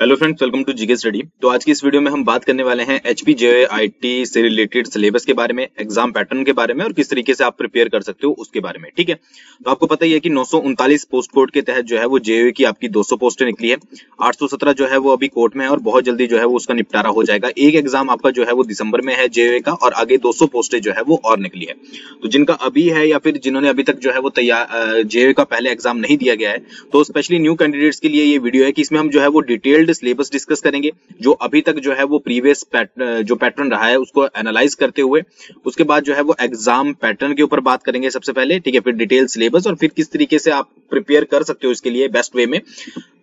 Hello friends welcome to GK study तो आज की इस वीडियो में हम बात करने वाले हैं एच पी से रिलेटेड सिलेबस के बारे में एग्ज़ाम पैटर्न के बारे में और किस तरीके से आप प्रिपेयर कर सकते हो उसके बारे में, ठीक है? तो आपको पता ही है कि नौ सौ उनतालीस पोस्ट कोड के तहत जो है वो जेओए की आपकी 200 पोस्टें निकली है। 817 जो है वो अभी कोर्ट में है और बहुत जल्दी जो है वो उसका निपटारा हो जाएगा। एक एग्ज़ाम आपका जो है वो दिसंबर में है जेओए का और आगे दो पोस्टें जो है वो और निकली है। तो जिनका अभी है या फिर जिन्होंने अभी तक जो है वो तैयार जेओए का पहले एग्ज़ाम नहीं दिया गया है तो स्पेशली न्यू कैंडिडेट्स के लिए ये वीडियो है कि इसमें हम जो है वो डिटेल्ड सिलेबस डिस्कस करेंगे, जो अभी तक जो है वो प्रीवियस जो पैटर्न रहा है, उसको एनालाइज करते हुए, उसके बाद जो है वो एग्ज़ाम पैटर्न के ऊपर बात करेंगे सबसे पहले, ठीक है, फिर डिटेल सिलेबस और फिर किस तरीके से आप प्रिपेयर कर सकते हो इसके लिए बेस्ट वे में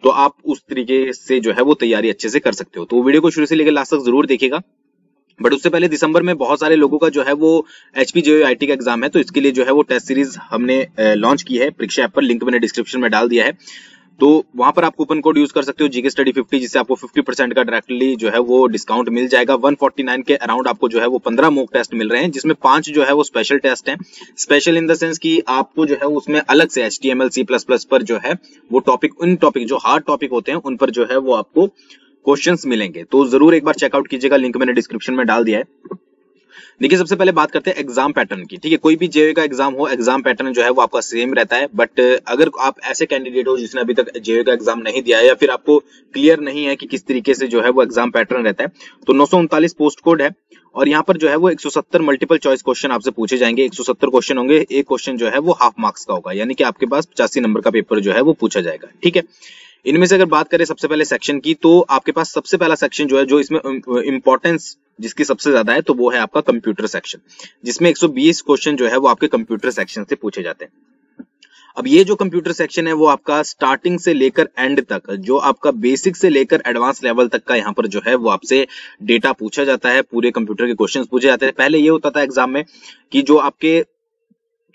तो आप उस तरीके से जो है वो तैयारी अच्छे से कर सकते हो। तो वीडियो को शुरू से लेकर लास्ट तक ज़रूर देखेगा बट उससे पहले दिसंबर में बहुत सारे लोगों का जो है वो एच पी का एग्ज़ाम है तो इसके लिए जो है वो टेस्ट सीरीज़ हमने लॉन्च की है। परीक्षा ऐप पर लिंक मैंने डिस्क्रिप्शन में डाल दिया है। तो वहाँ पर आप कूपन कोड यूज़ कर सकते हो जीके स्टडी 50 जिससे आपको 50 परसेंट का डायरेक्टली जो है वो डिस्काउंट मिल जाएगा। 149 के अराउंड आपको जो है वो 15 मोक टेस्ट मिल रहे हैं, जिसमें पाँच जो है वो स्पेशल टेस्ट हैं। स्पेशल इन द सेंस कि आपको जो है उसमें अलग से एच टी पर जो है वो टॉपिक उन टॉपिक जो हार्ड टॉपिक होते हैं, उन पर जो है वो आपको क्वेश्चंस मिलेंगे। तो ज़रूर एक बार चेकआउट कीजिएगा लिंक मैंने डिस्क्रिप्शन में डाल दिया है। देखिए, सबसे पहले बात करते हैं एग्ज़ाम पैटर्न की। ठीक है, कोई भी जेए का एग्ज़ाम हो एग्ज़ाम पैटर्न जो है वो आपका सेम रहता है बट अगर आप ऐसे कैंडिडेट हो जिसने अभी तक जेवे का एग्ज़ाम नहीं दिया है या फिर आपको क्लियर नहीं है कि किस तरीके से जो है वो एग्ज़ाम पैटर्न रहता है तो नौ सौ उनतालीस पोस्ट कोड है और यहाँ पर जो है वो 170 मल्टीपल चॉइस क्वेश्चन आपसे पूछे जाएँगे। 170 क्वेश्चन होंगे, एक क्वेश्चन जो है वो हाफ़ मार्क्स का होगा, यानी कि आपके पास पचासी नंबर का पेपर जो है वो पूछा जाएगा। ठीक है इनमें से अगर बात करें सबसे पहले सेक्शन की तो आपके पास सबसे पहला सेक्शन जो है, जो इसमें इंपॉर्टेंस जिसकी सबसे ज़्यादा है तो वो है आपका कंप्यूटर सेक्शन जिसमें 120 क्वेश्चन जो है, वो आपके कंप्यूटर सेक्शन से पूछे जाते हैं। अब ये जो कंप्यूटर सेक्शन है, वो आपका स्टार्टिंग से लेकर एंड तक, जो आपका बेसिक से लेकर एडवांस लेवल तक का यहाँ पर जो है, वो आपसे डेटा पूछा जाता है, पूरे कंप्यूटर के क्वेश्चन पूछे जाते हैं। पहले ये होता था एग्ज़ाम में कि जो आपके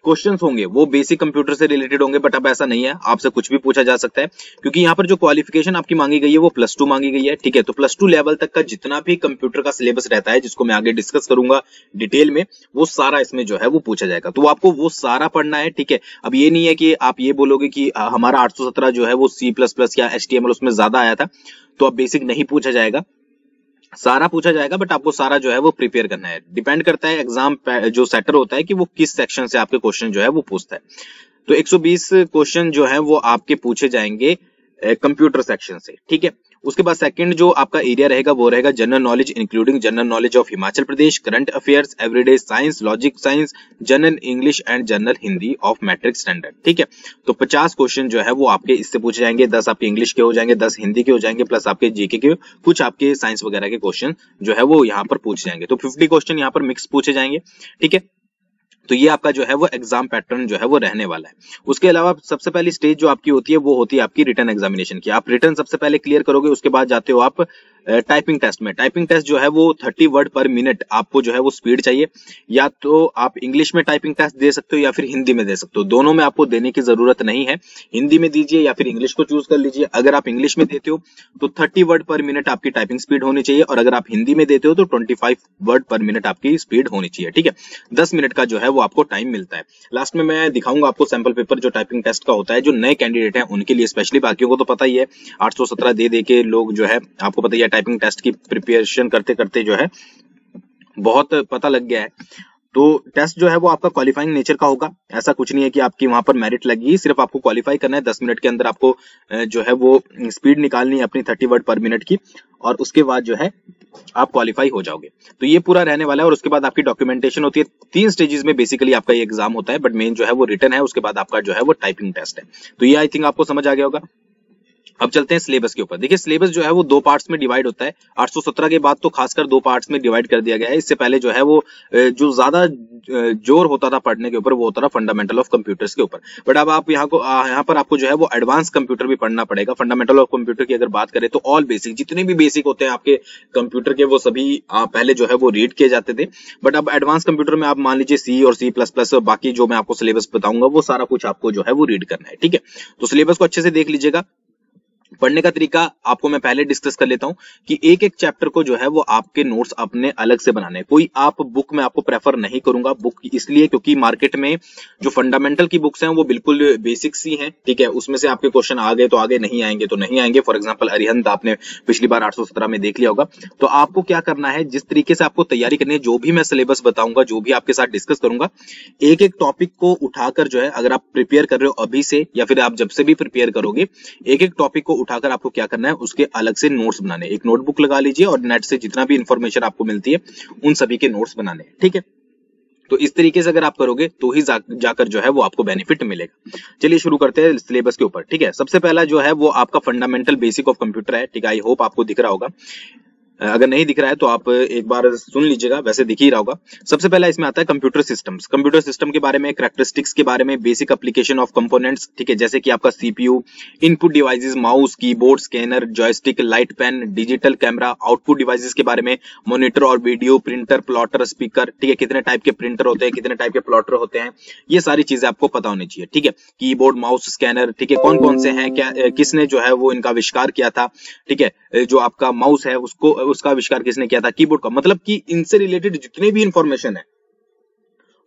क्वेश्चन होंगे, वो बेसिक कंप्यूटर से रिलेटेड होंगे बट अब ऐसा नहीं है। आपसे कुछ भी पूछा जा सकता है, क्योंकि यहाँ पर जो क्वालिफिकेशन आपकी मांगी गई है, वो प्लस टू मांगी गई है, ठीक है? तो प्लस टू लेवल तक का जितना भी कंप्यूटर का सिलेबस रहता है, जिसको मैं आगे डिस्कस करूँगा डिटेल में, वो सारा इसमें जो है, वो पूछा जाएगा। तो आपको वो सारा पढ़ना है, ठीक है? अब ये नहीं है कि आप ये बोलोगे कि हमारा आठ सौ सत्रह जो है, वो सी प्लस प्लस या एच उसमें ज़्यादा आया था तो अब बेसिक नहीं पूछा जाएगा। सारा पूछा जाएगा बट आपको सारा जो है वो प्रिपेयर करना है। डिपेंड करता है एग्ज़ाम जो सेटर होता है कि वो किस सेक्शन से आपके क्वेश्चन जो है वो पूछता है। तो 120 क्वेश्चन जो है वो आपके पूछे जाएँगे कंप्यूटर सेक्शन से, ठीक है? उसके बाद सेकंड जो आपका एरिया रहेगा, वो रहेगा general knowledge including general knowledge of Himachal Pradesh current affairs everyday science logic science general English and general Hindi of matric standard ठीक है? तो 50 क्वेश्चन जो है, वो आपके इससे पूछे जाएँगे 10 आपके इंग्लिश के हो जाएँगे 10 हिंदी के हो जाएँगे प्लस आपके जीके के, कुछ आपके साइंस वगैरह के क्वेश्चन जो है, वो यहाँ पर पूछे जाएँगे। तो फिफ्टी क्वेश्चन यहाँ पर मिक्स पूछे जाएँगे। ठीक है? तो ये आपका जो है वो एग्ज़ाम पैटर्न जो है वो रहने वाला है। उसके अलावा सबसे पहली स्टेज जो आपकी होती है, वो होती है आपकी रिटर्न एग्जामिनेशन की। आप रिटर्न सबसे पहले क्लियर करोगे, उसके बाद जाते हो आप टाइपिंग टेस्ट में। टाइपिंग टेस्ट जो है वो 30 वर्ड पर मिनट आपको जो है वो स्पीड चाहिए। या तो आप इंग्लिश में टाइपिंग टेस्ट दे सकते हो या फिर हिंदी में दे सकते हो। दोनों में आपको देने की ज़रूरत नहीं है। हिंदी में दीजिए या फिर इंग्लिश को चूज़ कर लीजिए। अगर आप इंग्लिश में देते हो तो थर्टी वर्ड पर मिनट आपकी टाइपिंग स्पीड होनी चाहिए। और अगर आप हिंदी में देते हो तो ट्वेंटी वर्ड पर मिनट आपकी स्पीड होनी चाहिए। ठीक है? दस मिनट का जो है वो आपको टाइम मिलता है। लास्ट में मैं दिखाऊँगा आपको सैंपल पेपर जो टाइपिंग टेस्ट का होता है, जो नए कैंडिडेट है, उनके लिए स्पेशली बाकियों को तो पता ही है। आठ सौ सत्रह दे दे के लोग जो है, आपको पता ही है टाइपिंग टेस्ट की प्रिपरेशन करते करते जो है, बहुत पता लग गया है। तो टेस्ट जो है वो आपका क्वालिफाइंग नेचर का होगा। ऐसा कुछ नहीं है कि आपकी वहाँ पर मेरिट लगी सिर्फ़ आपको क्वालिफाई करना है। दस मिनट के अंदर आपको जो है वो स्पीड निकालनी है अपनी थर्टी वर्ड पर मिनट की, और उसके बाद जो है आप क्वालिफाई हो जाओगे। तो ये पूरा रहने वाला है और उसके बाद आपकी डॉक्यूमेंटेशन होती है। तीन स्टेजेस में बेसिकली आपका ये एग्ज़ाम होता है बट मेन जो है वो रिटर्न है, उसके बाद आपका जो है वो टाइपिंग टेस्ट है। तो ये आई थिंक आपको समझ आ गया होगा। अब चलते हैं सिलेबस के ऊपर। देखिए सिलेबस जो है वो दो पार्ट्स में डिवाइड होता है। 817 के बाद तो खासकर दो पार्ट्स में डिवाइड कर दिया गया है। इससे पहले जो है वो जो ज़्यादा ज़ोर होता था पढ़ने के ऊपर, वो होता था फंडामेंटल ऑफ़ कंप्यूटर्स के ऊपर। बट अब आप यहाँ को यहाँ पर आपको जो है वो एडवांस कंप्यूटर भी पढ़ना पड़ेगा। फंडामेंटल ऑफ़ कंप्यूटर की अगर बात करें तो ऑल बेसिक जितने भी बेसिक होते हैं आपके कंप्यूटर के, वो सभी पहले जो है वो रीड किए जाते थे। बट अब एडवांस कंप्यूटर में आप मान लीजिए सी और सी प्लस प्लस बाकी जो मैं आपको सिलेबस बताऊँगा, वो सारा कुछ आपको जो है वो रीड करना है। ठीक है? तो सिलेबस को अच्छे से देख लीजिएगा। पढ़ने का तरीका आपको मैं पहले डिस्कस कर लेता हूँ कि एक एक चैप्टर को जो है वो आपके नोट्स अपने अलग से बनाने कोई आप बुक में आपको प्रेफर नहीं करूँगा बुक इसलिए क्योंकि मार्केट में जो फंडामेंटल की बुक्स हैं वो बिल्कुल बेसिक्स ही हैं, ठीक है? उसमें से आपके क्वेश्चन आ गए तो आगे नहीं आएँगे तो नहीं आएँगे। फॉर एग्ज़ाम्पल अरिहंत आपने पिछली बार आठ सौ सत्रह में देख लिया होगा। तो आपको क्या करना है, जिस तरीके से आपको तैयारी करनी है, जो भी मैं सिलेबस बताऊँगा, जो भी आपके साथ डिस्कस करूँगा एक एक टॉपिक को उठाकर जो है, अगर आप प्रिपेयर कर रहे हो अभी से या फिर आप जब से भी प्रिपेयर करोगे एक एक टॉपिक को उठाकर आपको क्या करना है उसके अलग से नोट्स बनाने एक नोटबुक लगा लीजिए और नेट से जितना भी इंफॉर्मेशन आपको मिलती है उन सभी के नोट्स बनाने ठीक है? तो इस तरीके से अगर आप करोगे तो ही जा, जाकर जो है वो आपको बेनिफिट मिलेगा। चलिए शुरू करते हैं सिलेबस के ऊपर ठीक है? सबसे पहला जो है वो आपका फंडामेंटल बेसिक ऑफ़ कंप्यूटर है ठीक है? आई होप आपको दिख रहा होगा। अगर नहीं दिख रहा है तो आप एक बार सुन लीजिएगा, वैसे दिख ही रहा होगा। सबसे पहला इसमें आता है कंप्यूटर सिस्टम्स कंप्यूटर सिस्टम के बारे में करेक्टरिस्टिक्स के बारे में बेसिक एप्लीकेशन ऑफ़ कंपोनेंट्स ठीक है, जैसे कि आपका CPU input devices mouse keyboard scanner joystick light pen digital camera output devices के बारे में मॉनिटर और वीडियो प्रिंटर प्लॉटर स्पीकर ठीक है, कितने टाइप के प्रिंटर होते हैं, कितने टाइप के प्लॉटर होते हैं, ये सारी चीज़ें आपको पता होनी चाहिए, ठीक है। कीबोर्ड माउस स्कैनर ठीक है कौन कौन से हैं, क्या, किसने जो है वो इनका आविष्कार किया था, ठीक है, जो आपका माउस है, उसको उसका आविष्कार किसने किया था? कीबोर्ड का। मतलब कि इनसे रिलेटेड जितने भी इंफॉर्मेशन है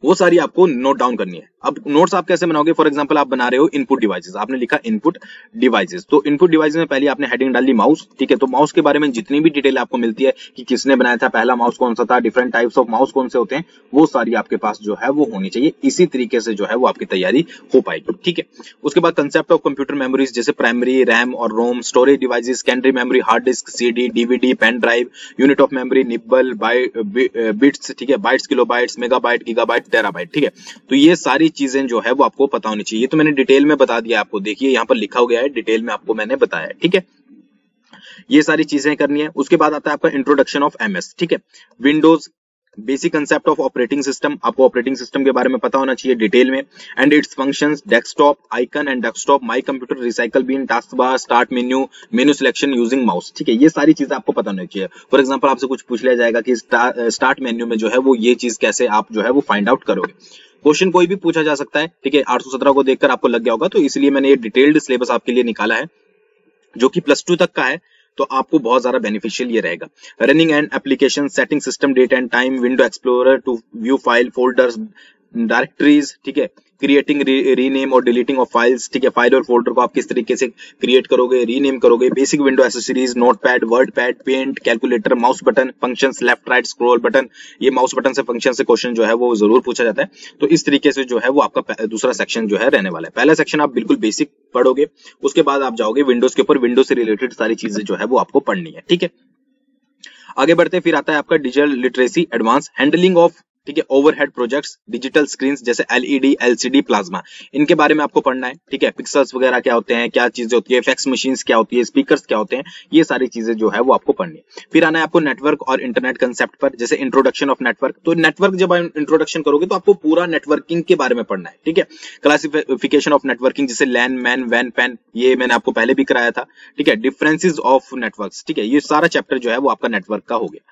वो सारी आपको नोट डाउन करनी है। अब नोट्स आप कैसे बनाओगे? फॉर एग्जांपल आप बना रहे हो इनपुट डिवाइसेस आपने लिखा इनपुट डिवाइसेस तो इनपुट डिवाइस में पहले आपने हेडिंग डाल माउस ठीक है? तो माउस के बारे में जितनी भी डिटेल आपको मिलती है कि किसने बनाया था, पहला माउस कौन सा था डिफरेंट टाइप्स ऑफ़ माउस कौन से होते हैं, वो सारी आपके पास जो है वो होनी चाहिए। इसी तरीके से जो है वो आपकी तैयारी हो पाएगी, ठीक है? उसके बाद कंसेप्ट ऑफ़ कंप्यूटर मेमोरीज जैसे प्राइमरी रैम और ROM storage devices secondary memory hard disk CD DVD pen drive unit of memory nibble bits ठीक है? Bytes kilobytes megabyte gigabyte terabyte ठीक है? तो ये सारी चीज़ें जो है वो आपको पता होनी चाहिए। तो मैंने डिटेल में बता दिया आपको। देखिए, यहाँ पर लिखा हो गया है, डिटेल में आपको मैंने बताया ठीक है? ये सारी चीज़ें करनी है। उसके बाद आता है आपका इंट्रोडक्शन ऑफ़ एमएस ठीक है? Windows basic concept of operating system, आपको ऑपरेटिंग सिस्टम के बारे में पता होना चाहिए डिटेल में। And its functions desktop icon and desktop my computer recycle bin task bar start menu menu selection using mouse ठीक है, ये सारी चीज़ें आपको पता होनी चाहिए। फॉर एग्ज़ाम्पल आपसे कुछ पूछ लिया जाएगा कि स्टार्ट मेन्यू में जो है वो ये चीज़ कैसे आप जो है वो फाइंड आउट करोगे। क्वेश्चन कोई भी पूछा जा सकता है, ठीक है, आठ सौ सत्रह को देखकर आपको लग गया होगा तो इसलिए मैंने ये डिटेल्ड सिलेबस आपके लिए निकाला है, जो कि प्लस टू तक का है। तो आपको बहुत ज़्यादा बेनिफिशियल ये रहेगा। Running and application setting system date and time window explorer to view file folders directories ठीक है? क्रिएटिंग रीनेम और डिलीटिंग ऑफ़ फाइल्स ठीक है फ़ाइल और फोल्डर को आप किस तरीके से क्रिएट करोगे रीनेम करोगे basic window accessories note pad word pad paint calculator mouse button function left right scroll button ये माउस बटन से फ़ंक्शन से क्वेश्चन जो है वो ज़रूर पूछा जाता है। तो इस तरीके से जो है वो आपका दूसरा सेक्शन जो है रहने वाला है। पहला सेक्शन आप बिल्कुल बेसिक पढ़ोगे, उसके बाद आप जाओगे विंडोज़ के ऊपर विंडोज़ से रिलेटेड सारी चीज़ें जो है वो आपको पढ़नी है, ठीक है? आगे बढ़ते फिर आता है आपका digital literacy advance handling of ठीक है ओवरहेड प्रोजेक्ट्स डिजिटल स्क्रीन जैसे एलईडी एलसीडी प्लाज्मा इनके बारे में आपको पढ़ना है, ठीक है? पिक्सल्स वगैरह क्या होते हैं, क्या चीज़ें होती है फैक्स मशीन क्या होती है स्पीकर्स क्या होते हैं, ये सारी चीज़ें जो है वो आपको पढ़नी है। फिर आना है आपको नेटवर्क और इंटरनेट कंसेप्ट पर, जैसे इंट्रोडक्शन ऑफ़ नेटवर्क तो नेटवर्क जब आप इंट्रोडक्शन करोगे तो आपको पूरा नेटवर्किंग के बारे में पढ़ना है, ठीक है? क्लासिफिकेशन ऑफ़ नेटवर्किंग जैसे लैन मैन वैन पैन ये मैंने आपको पहले भी कराया था, ठीक है? डिफरेंसेज ऑफ़ नेटवर्क ठीक है? ये सारा चैप्टर जो है वो आपका नेटवर्क का हो गया।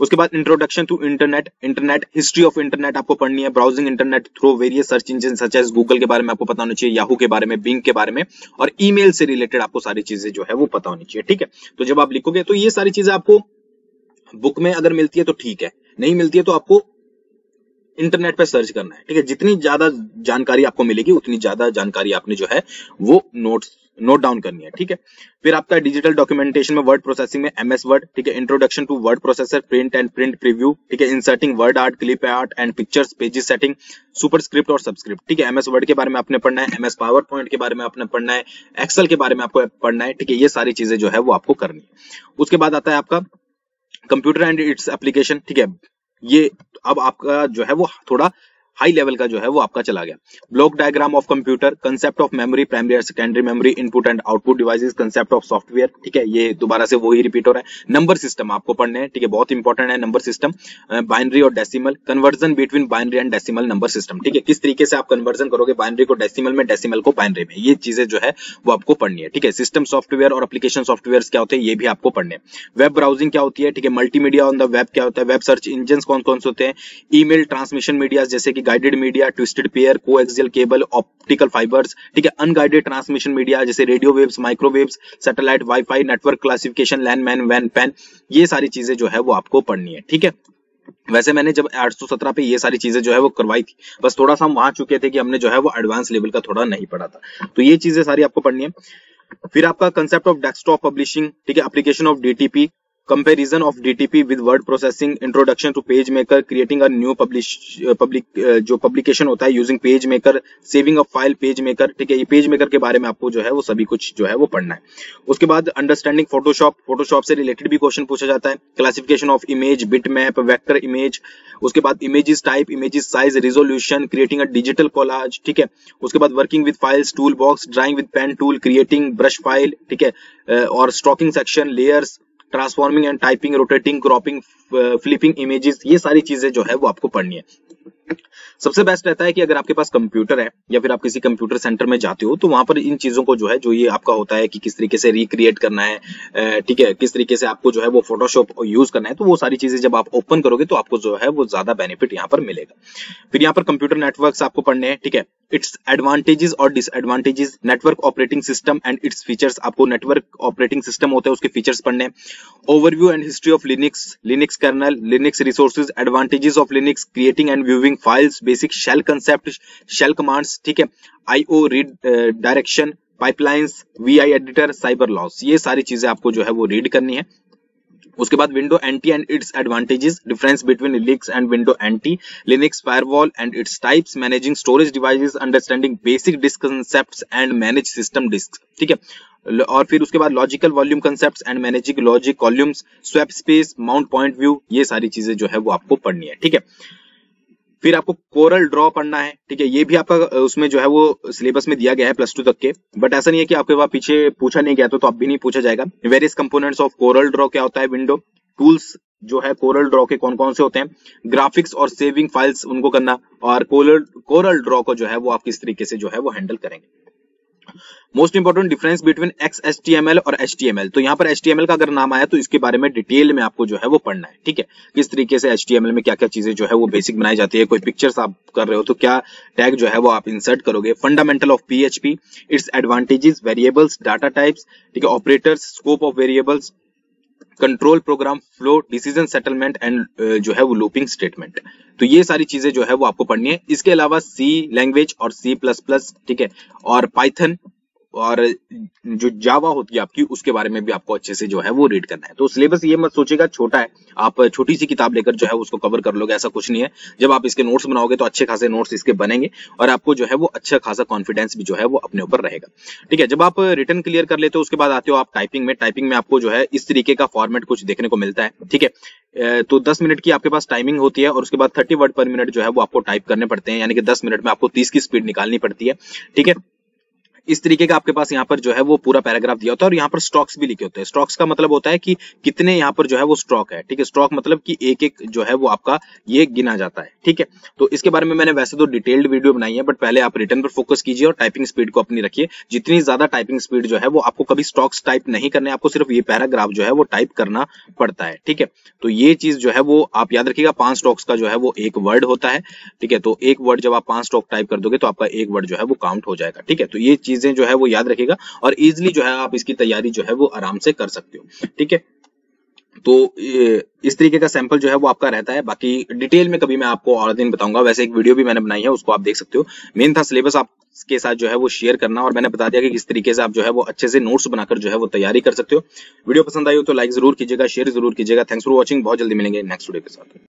उसके बाद introduction to internet internet history of internet आपको पढ़नी है browsing internet through various search engine such as Google के बारे में आपको पता होना चाहिए याहू के बारे में बिंग के बारे में और ईमेल से रिलेटेड आपको सारी चीज़ें जो है वो पता होनी चाहिए, ठीक है? तो जब आप लिखोगे तो ये सारी चीज़ें आपको बुक में अगर मिलती है तो ठीक है, नहीं मिलती है तो आपको इंटरनेट पे सर्च करना है, ठीक है? जितनी ज़्यादा जानकारी आपको मिलेगी, उतनी ज़्यादा जानकारी आपने जो है वो नोट्स नोट डाउन करनी है, ठीक है? फिर आपका डिजिटल डॉक्यूमेंटेशन में वर्ड प्रोसेसिंग में एमएस वर्ड ठीक है? Introduction to word processor print and print preview ठीक है? Inserting word art clip art and pictures pages setting superscript और सबस्क्रिप्ट ठीक है? एमएस वर्ड के बारे में आपने पढ़ना है एमएस पावर पॉइंट के बारे में आपने पढ़ना है एक्सेल के बारे में आपको पढ़ना है, ठीक है? ये सारी चीज़ें जो है वो आपको करनी है। उसके बाद आता है आपका कंप्यूटर एंड इट्स एप्लीकेशन ठीक है? ये अब आपका जो है वो थोड़ा हाई लेवल का जो है वो आपका चला गया। Block diagram of computer concept of memory primary और secondary memory input and output devices concept of software ठीक है? ये दोबारा से वही रिपीट हो रहा है। नंबर सिस्टम आपको पढ़ने हैं, ठीक है? बहुत इंपॉर्टेंट है नंबर सिस्टम बाइनरी और decimal conversion between binary and decimal number system ठीक है? किस तरीके से आप कन्वर्जन करोगे बाइनरी को डेसिमल में डेसिमल को बाइनरी में? ये चीज़ें जो है वो आपको पढ़नी है, ठीक है? सिस्टम सॉफ्टवेयर और एप्लीकेशन सॉफ्टवेयर क्या होते हैं, ये भी आपको पढ़ने वेब ब्राउजिंग क्या होती है, ठीक है? मल्टीमीडिया ऑन द वेब क्या होता है? वेब सर्च इंजन कौन कौन से होते हैं? ईमेल ट्रांसमिशन मीडिया जैसे कि गाइडेड मीडिया ट्विस्टेड पेयर को केबल ऑप्टिकल फाइबर्स ठीक है अनगाइडेड ट्रांसमिशन मीडिया जैसे radio waves microwaves satellite WiFi network classification LAN MAN van PAN ये सारी चीज़ें जो है वो आपको पढ़नी है, ठीक है? वैसे मैंने जब 817 पे ये सारी चीज़ें जो है वो करवाई थी, बस थोड़ा सा हम वहाँ चुके थे कि हमने जो है वो एडवांस लेवल का थोड़ा नहीं पढ़ा था। तो ये चीज़ें सारी आपको पढ़नी है। फिर आपका कंसेप्ट ऑफ़ डेस्कटॉप पब्लिशिंग ठीक है application of DTP comparison of word processing, introduction to PageMaker, creating a new publish uh, public uh, जो publication होता है using PageMaker, saving a file PageMaker ठीक है ये PageMaker के बारे में आपको जो है वो सभी कुछ जो है वो पढ़ना है। उसके बाद अंडरस्टैंडिंग फोटोशॉप फोटोशॉप से रिलेटेड भी क्वेश्चन पूछा जाता है। Classification of image bitmap vector image उसके बाद images type images size resolution creating a digital collage ठीक है। उसके बाद working with files tool box drawing with pen tool creating brush file ठीक है uh, और stocking section layers transforming and typing rotating cropping flipping images ये सारी चीज़ें जो है वो आपको पढ़नी है। सबसे बेस्ट रहता है कि अगर आपके पास कंप्यूटर है, या फिर आप किसी कंप्यूटर सेंटर में जाते हो तो वहाँ पर इन चीज़ों को जो है, जो ये आपका होता है कि किस तरीके से रिक्रिएट करना है ठीक है, किस तरीके से आपको जो है वो फोटोशॉप यूज़ करना है तो वो सारी चीज़ें जब आप ओपन करोगे तो आपको जो है वो ज़्यादा बेनिफिट यहाँ पर मिलेगा। फिर यहाँ पर कंप्यूटर नेटवर्क आपको पढ़ने हैं, ठीक है? इट्स एडवांटेजेस और disadvantages network operating system and its features आपको नेटवर्क ऑपरेटिंग सिस्टम होता है, उसके फीचर्स पढ़ने overview and history of Linux Linux kernel Linux resources advantages of Linux creating and viewing files basic shell concept shell commands ठीक है? IO redirection pipelines VI editor cyber laws ये सारी चीज़ें आपको जो है वो रीड करनी है। उसके बाद window NT and its advantages difference between Linux and window NT Linux firewall and its types managing storage devices understanding basic disk concepts and manage system disk ठीक है? और फिर उसके बाद logical volume concepts and managing logic volumes swap space mount point view ये सारी चीज़ें जो है वो आपको पढ़नी है, ठीक है? फिर आपको कोरल ड्रॉ पढ़ना है ठीक है? ये भी आपका उसमें जो है वो सिलेबस में दिया गया है प्लस टू तक के। बट ऐसा नहीं है कि आपके पास पीछे पूछा नहीं गया तो, तो अब भी नहीं पूछा जाएगा। Various components of Corel Draw क्या होता है? विंडो टूल्स जो है कोरल ड्रॉ के कौन कौन से होते हैं? ग्राफिक्स और सेविंग फाइल्स उनको करना और कोरल कोरल ड्रॉ को जो है वो आप किस तरीके से जो है वो हैंडल करेंगे। Most important difference between X S T M L और एच टी एम एल तो यहाँ पर एच टी एम एल का अगर नाम आया तो इसके बारे में डिटेल में आपको जो है वो पढ़ना है, ठीक है? किस तरीके से एच टी एम एल में क्या क्या चीज़ें जो है वो बेसिक बनाई जाती है, कोई पिक्चर्स आप कर रहे हो तो क्या टैग जो है वो आप इंसर्ट करोगे? Fundamental of P H P its advantages variables data types ठीक है? Operators scope of variables control program flow decision settlement and जो है वो लूपिंग स्टेटमेंट तो ये सारी चीज़ें जो है वो आपको पढ़नी है। इसके अलावा सी लैंग्वेज और सी प्लस प्लस ठीक है? और पाइथन और जो जावा होती है आपकी, उसके बारे में भी आपको अच्छे से जो है वो रीड करना है। तो सिलेबस ये मत सोचेगा छोटा है। आप छोटी सी किताब लेकर जो है उसको कवर कर लोगे, ऐसा कुछ नहीं है। जब आप इसके नोट्स बनाओगे तो अच्छे खासे नोट्स इसके बनेंगे और आपको जो है वो अच्छा खासा कॉन्फिडेंस भी जो है वो अपने ऊपर रहेगा। ठीक है, जब आप रिटर्न क्लियर कर लेते हो, उसके बाद आते हो आप टाइपिंग में। टाइपिंग में आपको जो है इस तरीके का फॉर्मेट कुछ देखने को मिलता है। ठीक है तो 10 मिनट की आपके पास टाइमिंग होती है और उसके बाद 30 वर्ड पर मिनट जो है वो आपको टाइप करने पड़ते हैं। यानी कि 10 मिनट में आपको 30 की स्पीड निकालनी पड़ती है। ठीक है इस तरीके का आपके पास यहाँ पर जो है वो पूरा पैराग्राफ दिया होता है और यहाँ पर स्टॉक्स भी लिखे होते हैं। स्टॉक्स का मतलब होता है कि कितने यहाँ पर जो है वो स्टॉक है, ठीक है? स्टॉक मतलब कि एक एक जो है वो आपका ये गिना जाता है, ठीक है? तो इसके बारे में मैंने वैसे तो डिटेल्ड वीडियो बनाई है, बट पहले आप रिटर्न पर फोकस कीजिए और टाइपिंग स्पीड को अपनी रखिए। जितनी ज़्यादा टाइपिंग स्पीड जो है वो आपको कभी स्टॉक्स टाइप नहीं करने आपको सिर्फ़ ये पैराग्राफ जो है वो टाइप करना पड़ता है, ठीक है? तो ये चीज़ जो है वो आप याद रखिएगा, पाँच स्टॉक्स का जो है वो एक वर्ड होता है, ठीक है? तो एक वर्ड जब आप पाँच स्टॉक टाइप कर दोगे तो आपका एक वर्ड जो है वो काउंट हो जाएगा, ठीक है? तो ये चीज़ें जो है वो याद रखेगा और इजिली जो है आप इसकी तैयारी जो है वो आराम से कर सकते हो। ठीक है? तो इस तरीके का सैंपल जो है वो आपका रहता है। बाकी डिटेल में कभी मैं आपको और दिन बताऊँगा। वैसे एक वीडियो भी मैंने बनाई है, उसको आप देख सकते हो। मेन था सिलेबस आप के साथ जो है वो शेयर करना और मैंने बता दिया कि किस तरीके से आप जो है वो अच्छे से नोट्स बनाकर जो है वो तैयारी कर सकते हो। वीडियो पसंद आई हो तो लाइक ज़रूर कीजिएगा शेयर ज़रूर कीजिएगा। थैंक्स फॉर वॉचिंग बहुत जल्दी मिलेंगे नेक्स्ट वीडियो के साथ।